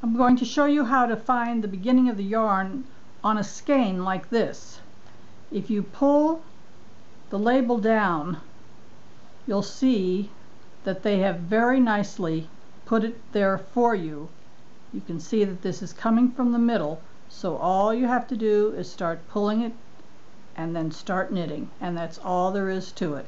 I'm going to show you how to find the beginning of the yarn on a skein like this. If you pull the label down you'll see that they have very nicely put it there for you. You can see that this is coming from the middle so all you have to do is start pulling it and then start knitting and that's all there is to it.